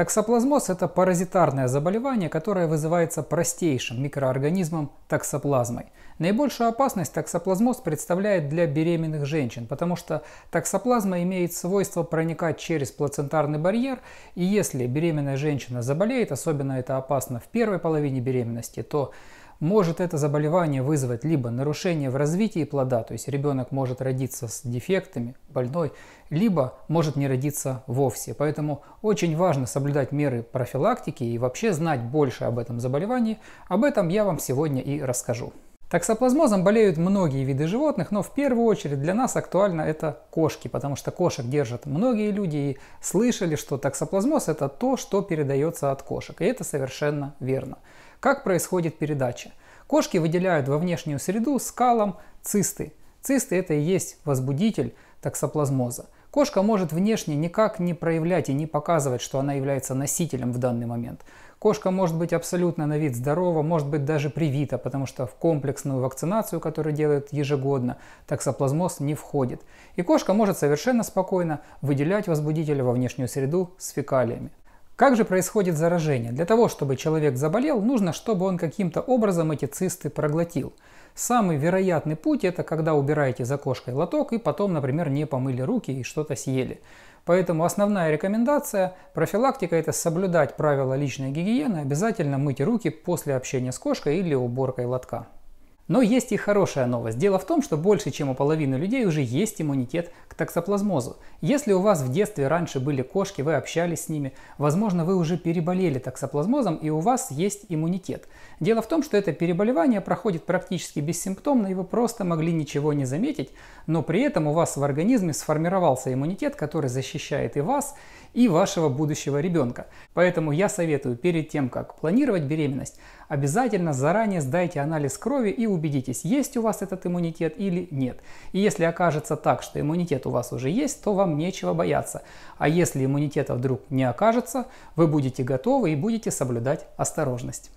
Токсоплазмоз – это паразитарное заболевание, которое вызывается простейшим микроорганизмом токсоплазмой. Наибольшую опасность токсоплазмоз представляет для беременных женщин, потому что токсоплазма имеет свойство проникать через плацентарный барьер, и если беременная женщина заболеет, особенно это опасно в первой половине беременности, то может это заболевание вызвать либо нарушение в развитии плода, то есть ребенок может родиться с дефектами, больной, либо может не родиться вовсе. Поэтому очень важно соблюдать меры профилактики и вообще знать больше об этом заболевании. Об этом я вам сегодня и расскажу. Токсоплазмозом болеют многие виды животных, но в первую очередь для нас актуально это кошки, потому что кошек держат многие люди и слышали, что токсоплазмоз это то, что передается от кошек. И это совершенно верно. Как происходит передача? Кошки выделяют во внешнюю среду скалом цисты. Цисты это и есть возбудитель токсоплазмоза. Кошка может внешне никак не проявлять и не показывать, что она является носителем в данный момент. Кошка может быть абсолютно на вид здорова, может быть даже привита, потому что в комплексную вакцинацию, которую делают ежегодно, токсоплазмоз не входит. И кошка может совершенно спокойно выделять возбудителя во внешнюю среду с фекалиями. Как же происходит заражение? Для того, чтобы человек заболел, нужно, чтобы он каким-то образом эти цисты проглотил. Самый вероятный путь – это когда убираете за кошкой лоток и потом, например, не помыли руки и что-то съели. Поэтому основная рекомендация профилактика – это соблюдать правила личной гигиены, обязательно мыть руки после общения с кошкой или уборкой лотка. Но есть и хорошая новость. Дело в том, что больше, чем у половины людей уже есть иммунитет к токсоплазмозу. Если у вас в детстве раньше были кошки, вы общались с ними, возможно, вы уже переболели токсоплазмозом и у вас есть иммунитет. Дело в том, что это переболевание проходит практически бессимптомно, и вы просто могли ничего не заметить, но при этом у вас в организме сформировался иммунитет, который защищает и вас, и вашего будущего ребенка. Поэтому я советую перед тем, как планировать беременность, обязательно заранее сдайте анализ крови и убедитесь, есть у вас этот иммунитет или нет. И если окажется так, что иммунитет у вас уже есть, то вам нечего бояться. А если иммунитета вдруг не окажется, вы будете готовы и будете соблюдать осторожность.